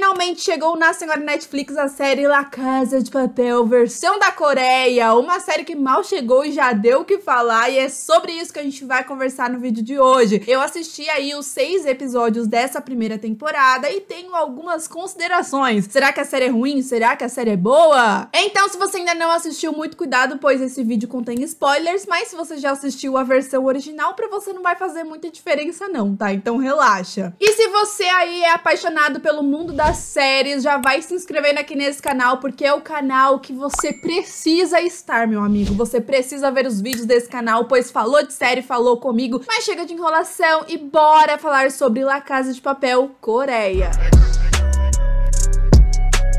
Finalmente chegou na senhora Netflix a série La Casa de Papel, versão da Coreia. Uma série que mal chegou e já deu o que falar. E é sobre isso que a gente vai conversar no vídeo de hoje. Eu assisti aí os seis episódios dessa primeira temporada e tenho algumas considerações. Será que a série é ruim? Será que a série é boa? Então, se você ainda não assistiu, muito cuidado, pois esse vídeo contém spoilers. Mas se você já assistiu a versão original, pra você não vai fazer muita diferença não, tá? Então relaxa. E se você aí é apaixonado pelo mundo mundo das séries, já vai se inscrevendo aqui nesse canal, porque é o canal que você precisa estar, meu amigo. Você precisa ver os vídeos desse canal, pois falou de série, falou comigo. Mas chega de enrolação e bora falar sobre La Casa de Papel Coreia.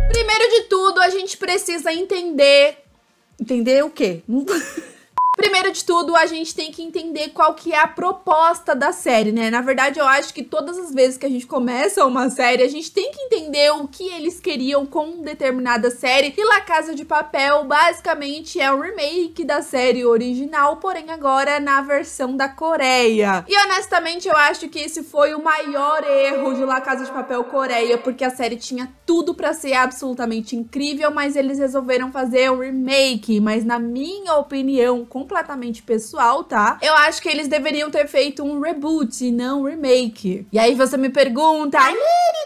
Primeiro de tudo, a gente precisa entender... Entender o quê? Primeiro de tudo, a gente tem que entender qual que é a proposta da série, né? Na verdade, eu acho que todas as vezes que a gente começa uma série, a gente tem que entender o que eles queriam com determinada série. E La Casa de Papel, basicamente, é um remake da série original, porém agora na versão da Coreia. E honestamente, eu acho que esse foi o maior erro de La Casa de Papel Coreia, porque a série tinha tudo para ser absolutamente incrível, mas eles resolveram fazer um remake. Mas na minha opinião, com completamente pessoal, tá? Eu acho que eles deveriam ter feito um reboot e não um remake. E aí você me pergunta, Aline,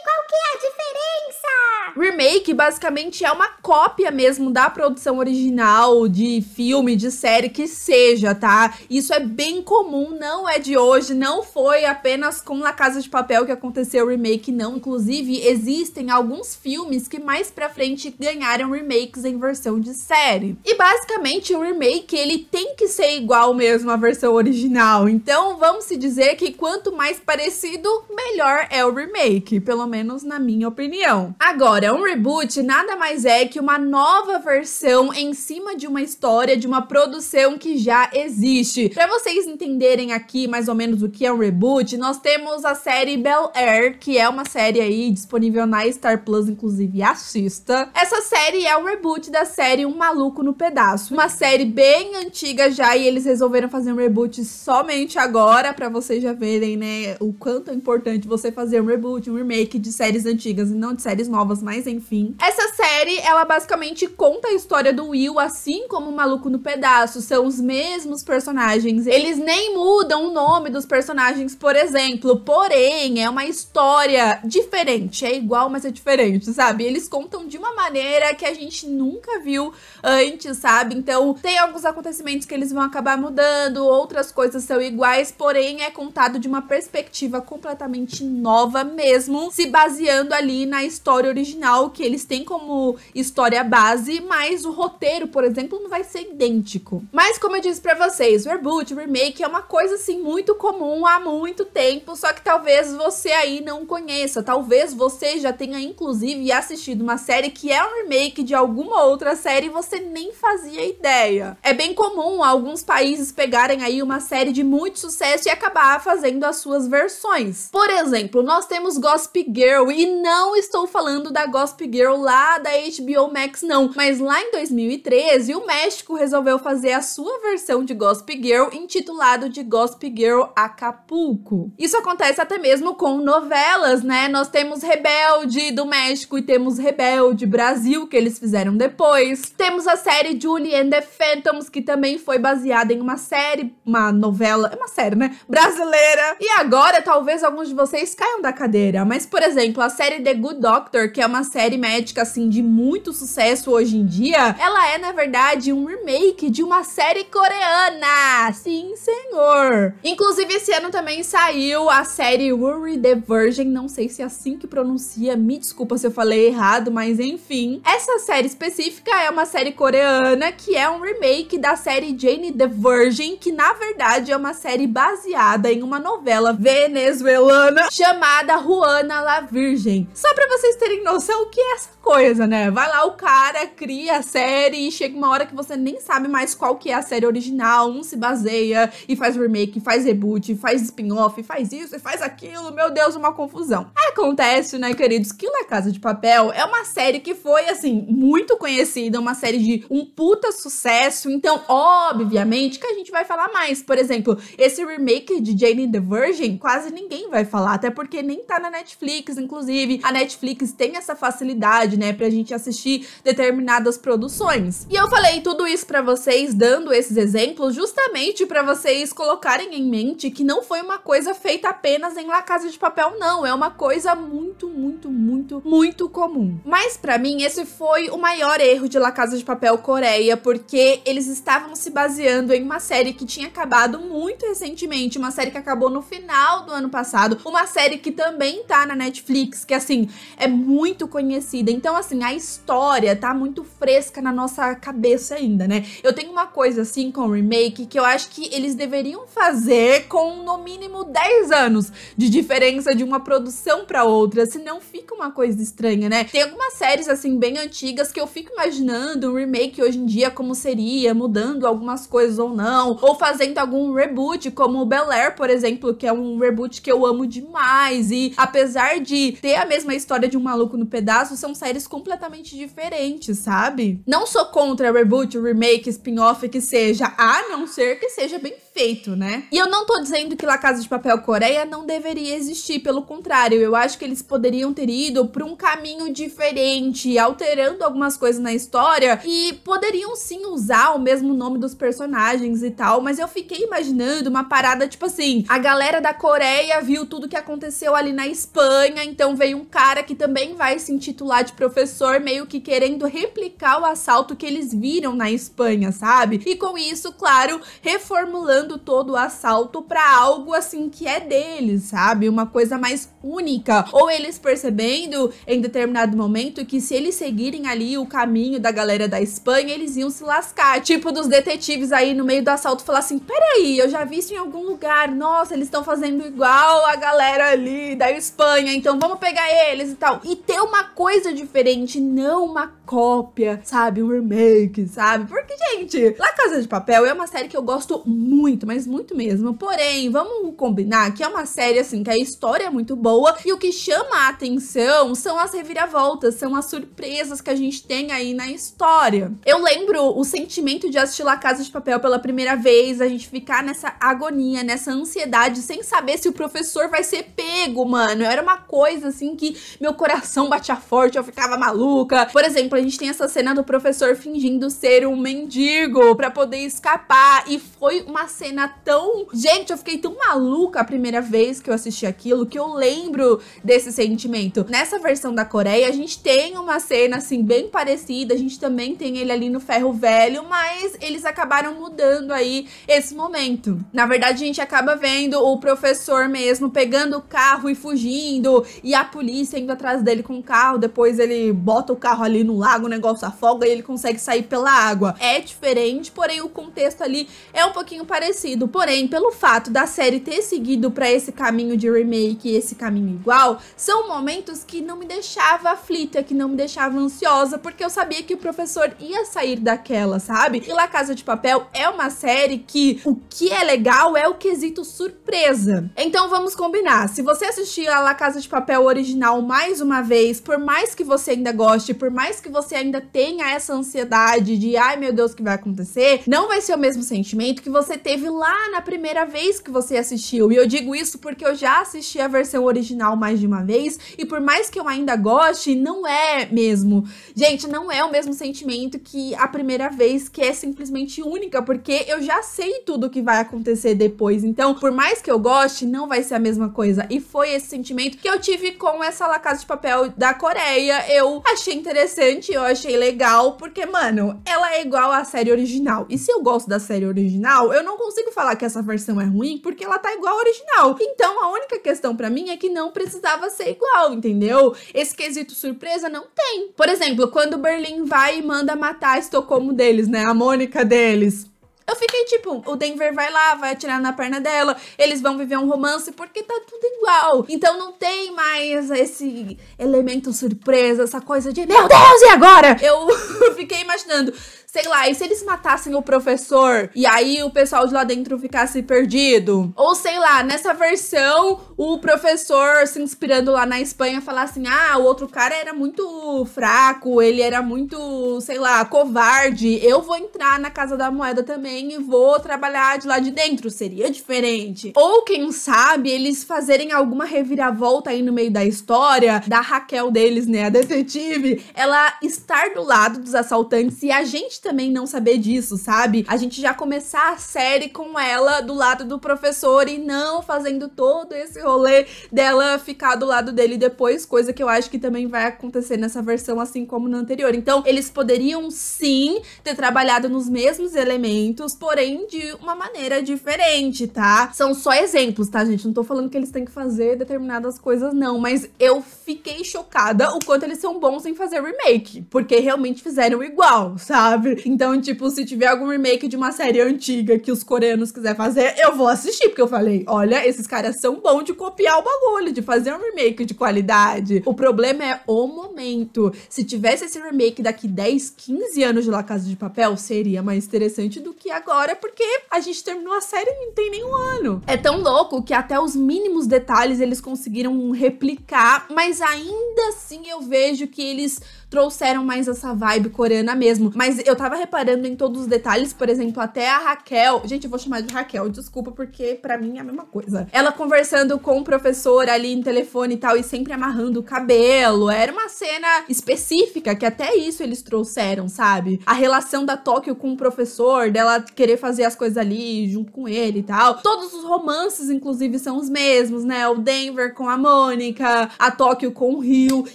qual que é a diferença? Remake basicamente é uma cópia mesmo da produção original de filme, de série que seja, tá? Isso é bem comum, não é de hoje, não foi apenas com La Casa de Papel que aconteceu o remake, não. Inclusive, existem alguns filmes que mais pra frente ganharam remakes em versão de série. E basicamente o remake, ele tem que ser igual mesmo à versão original. Então vamos se dizer que quanto mais parecido, melhor é o remake, pelo menos na minha opinião. Agora, um reboot nada mais é que uma nova versão em cima de uma história, de uma produção que já existe. Para vocês entenderem aqui mais ou menos o que é um reboot, nós temos a série Bel Air, que é uma série aí disponível na Star Plus, inclusive assista. Essa série é um reboot da série Um Maluco no Pedaço, uma série bem antiga antiga já e eles resolveram fazer um reboot somente agora, para vocês já verem, né, o quanto é importante você fazer um reboot, um remake de séries antigas e não de séries novas, mas enfim. Essa série, ela basicamente conta a história do Will, assim como o Maluco no Pedaço, são os mesmos personagens. Eles nem mudam o nome dos personagens, por exemplo, porém, é uma história diferente, é igual, mas é diferente, sabe? Eles contam de uma maneira que a gente nunca viu antes, sabe? Então, tem alguns acontecimentos que eles vão acabar mudando, outras coisas são iguais, porém é contado de uma perspectiva completamente nova mesmo, se baseando ali na história original que eles têm como história base, mas o roteiro, por exemplo, não vai ser idêntico. Mas como eu disse para vocês, o reboot, o remake é uma coisa assim muito comum há muito tempo, só que talvez você aí não conheça, talvez você já tenha inclusive assistido uma série que é um remake de alguma outra série e você nem fazia ideia. É bem comum alguns países pegarem aí uma série de muito sucesso e acabar fazendo as suas versões. Por exemplo, nós temos Gossip Girl e não estou falando da Gossip Girl lá da HBO Max não, mas lá em 2013 o México resolveu fazer a sua versão de Gossip Girl intitulado de Gossip Girl Acapulco. Isso acontece até mesmo com novelas, né? Nós temos Rebelde do México e temos Rebelde Brasil que eles fizeram depois. Temos a série Julie and the Phantoms que também foi baseada em uma série, uma novela, é uma série, né? Brasileira. E agora talvez alguns de vocês caiam da cadeira, mas por exemplo, a série The Good Doctor, que é uma série médica assim de muito sucesso hoje em dia, ela é na verdade um remake de uma série coreana. Sim, senhor. Inclusive esse ano também saiu a série Worry the Virgin, não sei se é assim que pronuncia, me desculpa se eu falei errado, mas enfim. Essa série específica é uma série coreana que é um remake da série Jane the Virgin, que na verdade é uma série baseada em uma novela venezuelana chamada Juana la Virgem. Só para vocês terem noção o que é essa coisa, né? Né? Vai lá, o cara cria a série e chega uma hora que você nem sabe mais qual que é a série original. Um se baseia e faz remake, faz reboot, faz spin-off, faz isso e faz aquilo. Meu Deus, uma confusão. Acontece, né, queridos, que La Casa de Papel é uma série que foi, assim, muito conhecida, uma série de um puta sucesso. Então, obviamente, que a gente vai falar mais. Por exemplo, esse remake de Jane the Virgin, quase ninguém vai falar, até porque nem tá na Netflix, inclusive. A Netflix tem essa facilidade, né, pra gente assistir determinadas produções. E eu falei tudo isso para vocês, dando esses exemplos, justamente para vocês colocarem em mente que não foi uma coisa feita apenas em La Casa de Papel, não. É uma coisa muito, muito, muito, muito comum. Mas para mim, esse foi o maior erro de La Casa de Papel Coreia, porque eles estavam se baseando em uma série que tinha acabado muito recentemente, uma série que acabou no final do ano passado, uma série que também tá na Netflix, que assim, é muito conhecida. Então, assim, a história tá muito fresca na nossa cabeça ainda, né? Eu tenho uma coisa assim com o remake que eu acho que eles deveriam fazer com no mínimo 10 anos de diferença de uma produção para outra, senão fica uma coisa estranha, né? Tem algumas séries assim bem antigas que eu fico imaginando um remake hoje em dia como seria, mudando algumas coisas ou não, ou fazendo algum reboot, como o Bel Air, por exemplo, que é um reboot que eu amo demais e apesar de ter a mesma história de um maluco no pedaço, são séries completamente diferentes, sabe? Não sou contra reboot, remake, spin-off que seja, a não ser que seja bem feito, né? E eu não tô dizendo que La Casa de Papel Coreia não deveria existir, pelo contrário, eu acho que eles poderiam ter ido por um caminho diferente, alterando algumas coisas na história e poderiam sim usar o mesmo nome dos personagens e tal, mas eu fiquei imaginando uma parada tipo assim, a galera da Coreia viu tudo que aconteceu ali na Espanha, então veio um cara que também vai se intitular de professor, meio que querendo replicar o assalto que eles viram na Espanha, sabe? E com isso, claro, reformulando todo o assalto para algo assim que é deles, sabe? Uma coisa mais única. Ou eles percebendo em determinado momento que se eles seguirem ali o caminho da galera da Espanha, eles iam se lascar. Tipo dos detetives aí no meio do assalto falar assim: peraí, eu já vi isso em algum lugar. Nossa, eles estão fazendo igual a galera ali da Espanha, então vamos pegar eles e tal. E ter uma coisa diferente, não uma cópia, sabe? Um remake, sabe? Porque, gente, La Casa de Papel é uma série que eu gosto muito mas muito mesmo. Porém, vamos combinar que é uma série assim que a história é muito boa e o que chama a atenção são as reviravoltas, são as surpresas que a gente tem aí na história. Eu lembro o sentimento de assistir La Casa de Papel pela primeira vez, a gente ficar nessa agonia, nessa ansiedade, sem saber se o professor vai ser pego, mano. Era uma coisa assim que meu coração batia forte, eu ficava maluca. Por exemplo, a gente tem essa cena do professor fingindo ser um mendigo para poder escapar e foi uma cena cena tão. Gente, eu fiquei tão maluca a primeira vez que eu assisti aquilo que eu lembro desse sentimento. Nessa versão da Coreia, a gente tem uma cena assim bem parecida, a gente também tem ele ali no ferro velho, mas eles acabaram mudando aí esse momento. Na verdade, a gente acaba vendo o professor mesmo pegando o carro e fugindo, e a polícia indo atrás dele com o carro, depois ele bota o carro ali no lago, o negócio afoga e ele consegue sair pela água. É diferente, porém o contexto ali é um pouquinho parecido porém, pelo fato da série ter seguido para esse caminho de remake e esse caminho igual, são momentos que não me deixava aflita, que não me deixava ansiosa, porque eu sabia que o professor ia sair daquela, sabe? E La Casa de Papel é uma série que o que é legal é o quesito surpresa. Então vamos combinar, se você assistir a La Casa de Papel original mais uma vez, por mais que você ainda goste, por mais que você ainda tenha essa ansiedade de ai meu Deus, o que vai acontecer, não vai ser o mesmo sentimento que você teve lá na primeira vez que você assistiu. E eu digo isso porque eu já assisti a versão original mais de uma vez e por mais que eu ainda goste, não é mesmo. Gente, não é o mesmo sentimento que a primeira vez, que é simplesmente única, porque eu já sei tudo o que vai acontecer depois. Então, por mais que eu goste, não vai ser a mesma coisa. E foi esse sentimento que eu tive com essa La Casa de Papel da Coreia. Eu achei interessante, eu achei legal, porque, mano, ela é igual à série original. E se eu gosto da série original, eu não consigo falar que essa versão é ruim porque ela tá igual ao original. Então a única questão para mim é que não precisava ser igual, entendeu? Esse quesito surpresa não tem. Por exemplo, quando Berlim vai e manda matar Estocolmo deles, né? A Mônica deles. Eu fiquei tipo, o Denver vai lá, vai atirar na perna dela, eles vão viver um romance porque tá tudo igual. Então não tem mais esse elemento surpresa, essa coisa de meu Deus, e agora? Eu fiquei imaginando sei lá, e se eles matassem o professor e aí o pessoal de lá dentro ficasse perdido? Ou sei lá, nessa versão, o professor se inspirando lá na Espanha falar assim: ah, o outro cara era muito fraco, ele era muito, sei lá, covarde. Eu vou entrar na Casa da Moeda também e vou trabalhar de lá de dentro. Seria diferente. Ou quem sabe eles fazerem alguma reviravolta aí no meio da história da Raquel deles, né, a detetive, ela estar do lado dos assaltantes e a gente também não saber disso, sabe? A gente já começar a série com ela do lado do professor e não fazendo todo esse rolê dela ficar do lado dele depois, coisa que eu acho que também vai acontecer nessa versão, assim como na anterior. Então, eles poderiam sim ter trabalhado nos mesmos elementos, porém de uma maneira diferente, tá? São só exemplos, tá, gente? Não tô falando que eles têm que fazer determinadas coisas, não, mas eu fiquei chocada o quanto eles são bons em fazer remake, porque realmente fizeram igual, sabe? Então, tipo, se tiver algum remake de uma série antiga que os coreanos quiserem fazer, eu vou assistir, porque eu falei, olha, esses caras são bons de copiar o bagulho, de fazer um remake de qualidade. O problema é o momento. Se tivesse esse remake daqui 10, 15 anos de La Casa de Papel, seria mais interessante do que agora, porque a gente terminou a série e não tem nenhum ano. É tão louco que até os mínimos detalhes eles conseguiram replicar, mas ainda assim eu vejo que eles trouxeram mais essa vibe coreana mesmo. Mas eu tava reparando em todos os detalhes, por exemplo, até a Raquel. Gente, eu vou chamar de Raquel, desculpa, porque para mim é a mesma coisa. Ela conversando com o professor ali em telefone e tal, e sempre amarrando o cabelo. Era uma cena específica que até isso eles trouxeram, sabe? A relação da Tóquio com o professor, dela querer fazer as coisas ali junto com ele e tal. Todos os romances, inclusive, são os mesmos, né? O Denver com a Mônica, a Tóquio com o Rio.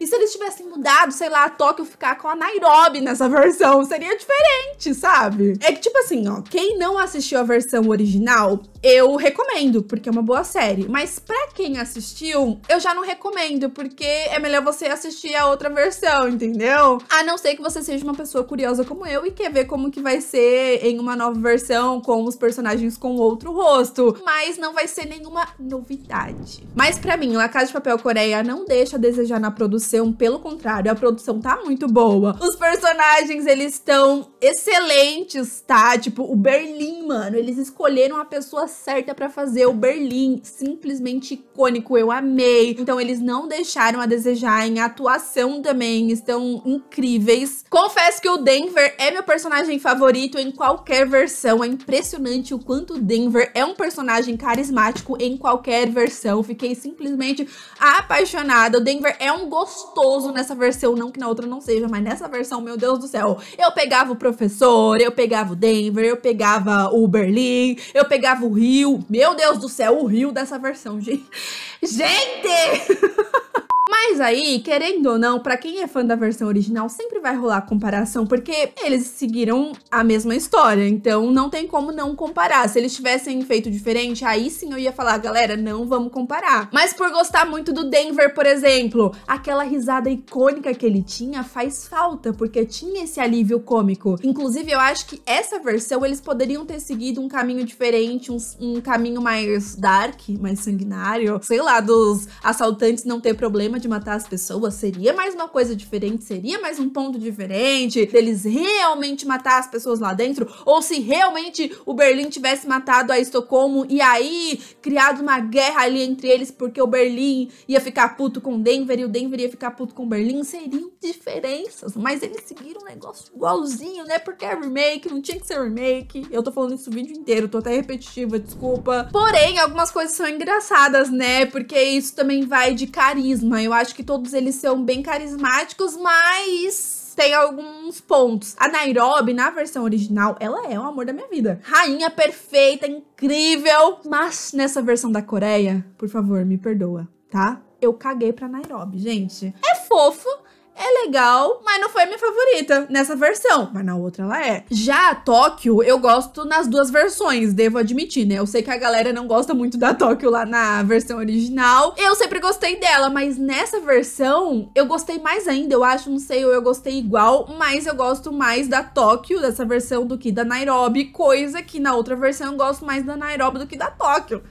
E se eles tivessem mudado, sei lá, a Tóquio ficar com a Nairobi nessa versão. Seria diferente, sabe? É que, tipo assim, ó, quem não assistiu a versão original, eu recomendo, porque é uma boa série. Mas pra quem assistiu, eu já não recomendo, porque é melhor você assistir a outra versão, entendeu? A não ser que você seja uma pessoa curiosa como eu e quer ver como que vai ser em uma nova versão, com os personagens com outro rosto. Mas não vai ser nenhuma novidade. Mas para mim, La Casa de Papel Coreia não deixa a desejar na produção, pelo contrário, a produção tá muito boa. Os personagens, eles estão excelentes, tá? Tipo, o Berlim, mano, eles escolheram a pessoa certa para fazer o Berlim, simplesmente icônico, eu amei. Então eles não deixaram a desejar em atuação também, estão incríveis. Confesso que o Denver é meu personagem favorito em qualquer versão, é impressionante o quanto o Denver é um personagem carismático em qualquer versão. Fiquei simplesmente apaixonada. O Denver é um gostoso nessa versão, não que na outra não seja, mas nessa versão, meu Deus do céu, eu pegava o professor, eu pegava o Denver, eu pegava o Berlim, eu pegava o Rio. Meu Deus do céu, o Rio dessa versão, gente. Gente! Mas aí, querendo ou não, para quem é fã da versão original, sempre vai rolar comparação, porque eles seguiram a mesma história, então não tem como não comparar. Se eles tivessem feito diferente, aí sim eu ia falar, galera, não vamos comparar. Mas por gostar muito do Denver, por exemplo, aquela risada icônica que ele tinha faz falta, porque tinha esse alívio cômico. Inclusive, eu acho que essa versão eles poderiam ter seguido um caminho diferente, um, um caminho mais dark, mais sanguinário, sei lá, dos assaltantes não ter problema de matar as pessoas seria mais uma coisa diferente, seria mais um ponto diferente deles realmente matar as pessoas lá dentro, ou se realmente o Berlim tivesse matado a Estocolmo e aí criado uma guerra ali entre eles porque o Berlim ia ficar puto com Denver e o Denver ia ficar puto com Berlim, seriam diferenças, mas eles seguiram um negócio igualzinho, né? Porque é remake, não tinha que ser remake. Eu tô falando isso o vídeo inteiro, tô até repetitiva, desculpa. Porém, algumas coisas são engraçadas, né? Porque isso também vai de carisma. Eu acho que todos eles são bem carismáticos, mas tem alguns pontos. A Nairobi, na versão original, ela é o amor da minha vida. Rainha perfeita, incrível. Mas nessa versão da Coreia, por favor, me perdoa, tá? Eu caguei pra Nairobi, gente. É fofo, é legal, mas não foi minha favorita nessa versão. Mas na outra ela é. Já a Tóquio, eu gosto nas duas versões, devo admitir, né? Eu sei que a galera não gosta muito da Tóquio lá na versão original. Eu sempre gostei dela, mas nessa versão eu gostei mais ainda. Eu acho, não sei, eu gostei igual, mas eu gosto mais da Tóquio, dessa versão, do que da Nairobi. Coisa que na outra versão eu gosto mais da Nairobi do que da Tóquio.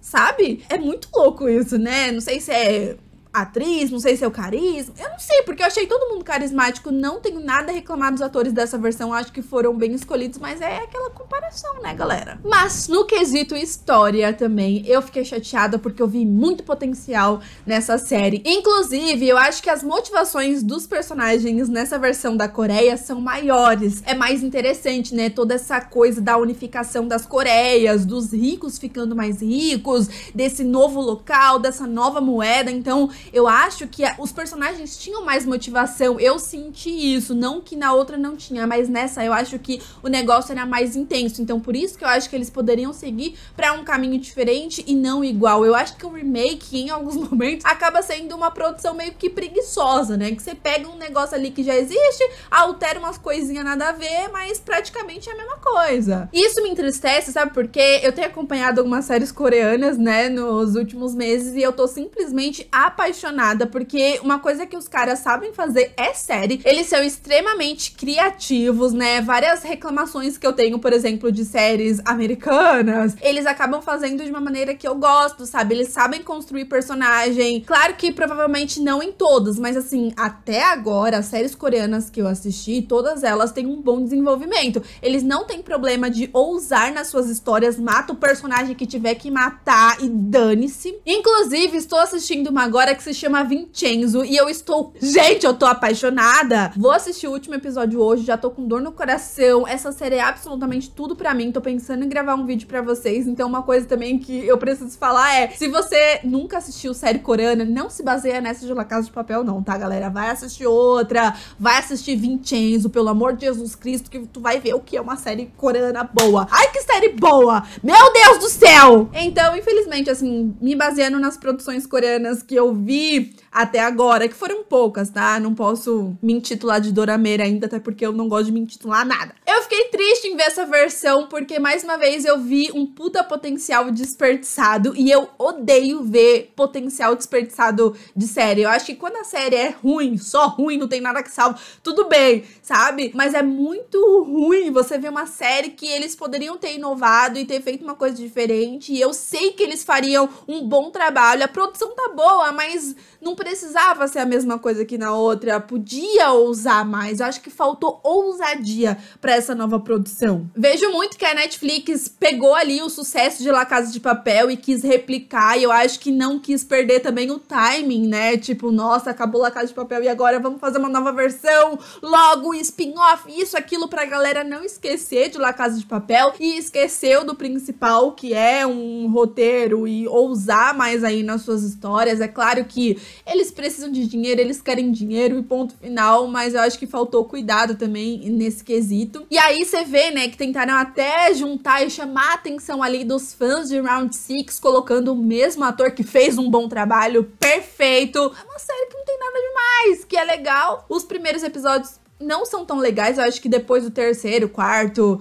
Sabe? É muito louco isso, né? Não sei se é atriz, não sei se é o carisma. Eu não sei, porque eu achei todo mundo carismático. Não tenho nada a reclamar dos atores dessa versão. Acho que foram bem escolhidos, mas é aquela comparação, né, galera? Mas no quesito história também, eu fiquei chateada porque eu vi muito potencial nessa série. Inclusive, eu acho que as motivações dos personagens nessa versão da Coreia são maiores. É mais interessante, né? Toda essa coisa da unificação das Coreias, dos ricos ficando mais ricos, desse novo local, dessa nova moeda. Então, eu acho que os personagens tinham mais motivação. Eu senti isso. Não que na outra não tinha, mas nessa eu acho que o negócio era mais intenso. Então, por isso que eu acho que eles poderiam seguir para um caminho diferente e não igual. Eu acho que o remake, em alguns momentos, acaba sendo uma produção meio que preguiçosa, né? Que você pega um negócio ali que já existe, altera umas coisinhas nada a ver, mas praticamente é a mesma coisa. Isso me entristece, sabe? Porque eu tenho acompanhado algumas séries coreanas, né, nos últimos meses e eu tô simplesmente apaixonada apaixonada, porque uma coisa que os caras sabem fazer é série. Eles são extremamente criativos, né? Várias reclamações que eu tenho, por exemplo, de séries americanas, eles acabam fazendo de uma maneira que eu gosto, sabe? Eles sabem construir personagem. Claro que provavelmente não em todas, mas assim, até agora, as séries coreanas que eu assisti, todas elas têm um bom desenvolvimento. Eles não têm problema de ousar nas suas histórias, mata o personagem que tiver que matar e dane-se. Inclusive, estou assistindo uma agora que se chama Vincenzo e eu estou. Gente, eu tô apaixonada! Vou assistir o último episódio hoje, já tô com dor no coração. Essa série é absolutamente tudo pra mim. Tô pensando em gravar um vídeo pra vocês. Então, uma coisa também que eu preciso falar é: se você nunca assistiu série coreana, não se baseia nessa de La Casa de Papel, não, tá, galera? Vai assistir outra, vai assistir Vincenzo, pelo amor de Jesus Cristo, que tu vai ver o que é uma série coreana boa. Ai, que série boa! Meu Deus do céu! Então, infelizmente, assim, me baseando nas produções coreanas que eu vi até agora, que foram poucas, tá? Não posso me intitular de Dorameira ainda, até porque eu não gosto de me intitular nada. Eu fiquei triste em ver essa versão, porque mais uma vez eu vi um puta potencial desperdiçado e eu odeio ver potencial desperdiçado de série. Eu acho que quando a série é ruim, só ruim, não tem nada que salva, tudo bem, sabe? Mas é muito ruim você ver uma série que eles poderiam ter inovado e ter feito uma coisa diferente. E eu sei que eles fariam um bom trabalho. A produção tá boa, mas não precisava ser a mesma coisa que na outra, podia ousar mais. Eu acho que faltou ousadia para essa nova produção. Vejo muito que a Netflix pegou ali o sucesso de La Casa de Papel e quis replicar, e eu acho que não quis perder também o timing, né? Tipo, nossa, acabou La Casa de Papel e agora vamos fazer uma nova versão, logo spin-off, isso, aquilo pra galera não esquecer de La Casa de Papel e esqueceu do principal, que é um roteiro e ousar mais aí nas suas histórias. É claro que eles precisam de dinheiro, eles querem dinheiro e ponto final, mas eu acho que faltou cuidado também nesse quesito. E aí você vê, né, que tentaram até juntar e chamar a atenção ali dos fãs de Round Six, colocando o mesmo ator que fez um bom trabalho, perfeito. É uma série que não tem nada demais, que é legal. Os primeiros episódios não são tão legais, eu acho que depois do terceiro, quarto,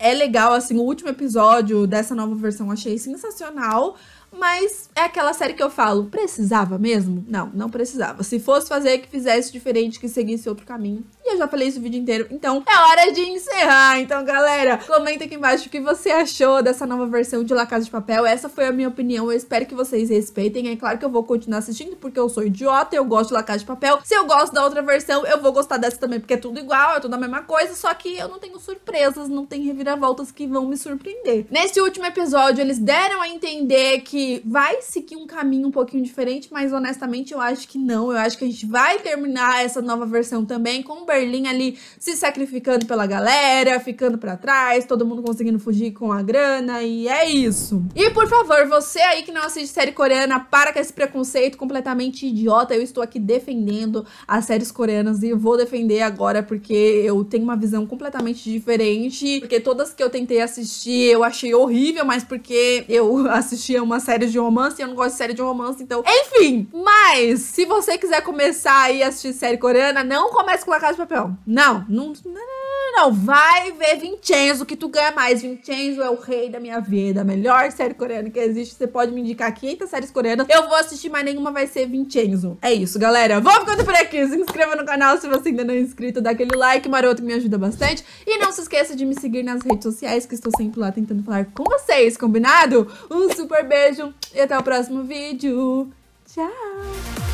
é legal, assim, o último episódio dessa nova versão eu achei sensacional, mas é aquela série que eu falo, precisava mesmo? Não, não precisava. Se fosse fazer que fizesse diferente, que seguisse outro caminho. E eu já falei isso o vídeo inteiro, então é hora de encerrar. Então, galera, comenta aqui embaixo o que você achou dessa nova versão de La Casa de Papel. Essa foi a minha opinião, eu espero que vocês respeitem. É claro que eu vou continuar assistindo porque eu sou idiota, eu gosto de La Casa de Papel. Se eu gosto da outra versão, eu vou gostar dessa também, porque é tudo igual, é tudo a mesma coisa, só que eu não tenho surpresas, não tem reviravoltas que vão me surpreender. Nesse último episódio, eles deram a entender que vai seguir um caminho um pouquinho diferente, mas honestamente eu acho que não. Eu acho que a gente vai terminar essa nova versão também com o Berlim ali se sacrificando pela galera, ficando para trás, todo mundo conseguindo fugir com a grana e é isso. E por favor, você aí que não assiste série coreana, para com esse preconceito completamente idiota. Eu estou aqui defendendo as séries coreanas e vou defender agora porque eu tenho uma visão completamente diferente, porque todas que eu tentei assistir eu achei horrível, mas porque eu assistia uma série de romance eu não gosto de série de romance, então, enfim. Mas se você quiser começar aí a assistir série coreana, não comece com La Casa de Papel. Não, não, não não, vai ver Vincenzo que tu ganha mais. Vincenzo é o rei da minha vida, a melhor série coreana que existe. Você pode me indicar 500 séries coreanas. Eu vou assistir, mas nenhuma vai ser Vincenzo. É isso, galera. Vou ficando por aqui. Se inscreva no canal se você ainda não é inscrito. Dá aquele like maroto que me ajuda bastante. E não se esqueça de me seguir nas redes sociais, que estou sempre lá tentando falar com vocês, combinado? Um super beijo e até o próximo vídeo. Tchau!